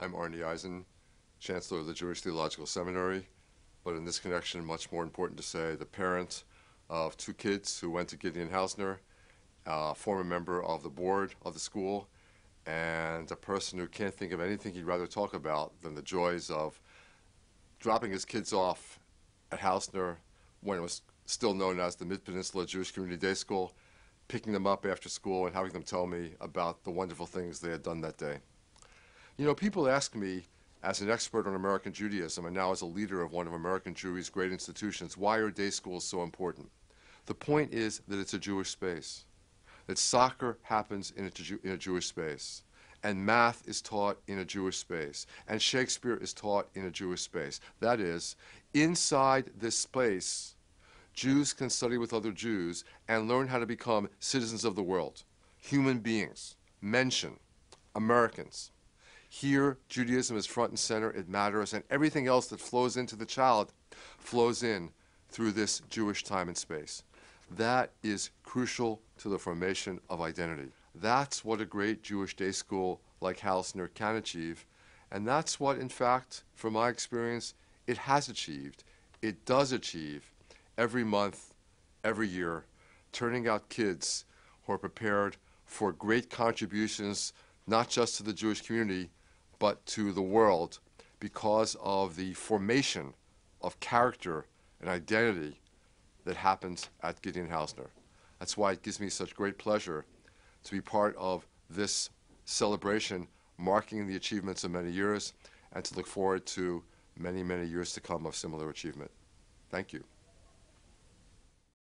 I'm Arnie Eisen, Chancellor of the Jewish Theological Seminary, but in this connection, much more important to say, the parent of two kids who went to Gideon Hausner, former member of the board of the school, and a person who can't think of anything he'd rather talk about than the joys of dropping his kids off at Hausner when it was still known as the Mid-Peninsula Jewish Community Day School, picking them up after school and having them tell me about the wonderful things they had done that day. You know, people ask me, as an expert on American Judaism and now as a leader of one of American Jewry's great institutions, why are day schools so important? The point is that it's a Jewish space, that soccer happens in a, in a Jewish space, and math is taught in a Jewish space, and Shakespeare is taught in a Jewish space. That is, inside this space, Jews can study with other Jews and learn how to become citizens of the world, human beings, mention, Americans. Here, Judaism is front and center, it matters, and everything else that flows into the child flows in through this Jewish time and space. That is crucial to the formation of identity. That's what a great Jewish day school like Hausner can achieve, and that's what, in fact, from my experience, it has achieved. It does achieve every month, every year, turning out kids who are prepared for great contributions, not just to the Jewish community, but to the world because of the formation of character and identity that happens at Gideon Hausner. That's why it gives me such great pleasure to be part of this celebration marking the achievements of many years and to look forward to many, many years to come of similar achievement. Thank you.